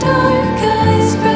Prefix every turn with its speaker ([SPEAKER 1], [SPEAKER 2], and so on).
[SPEAKER 1] dark eyes.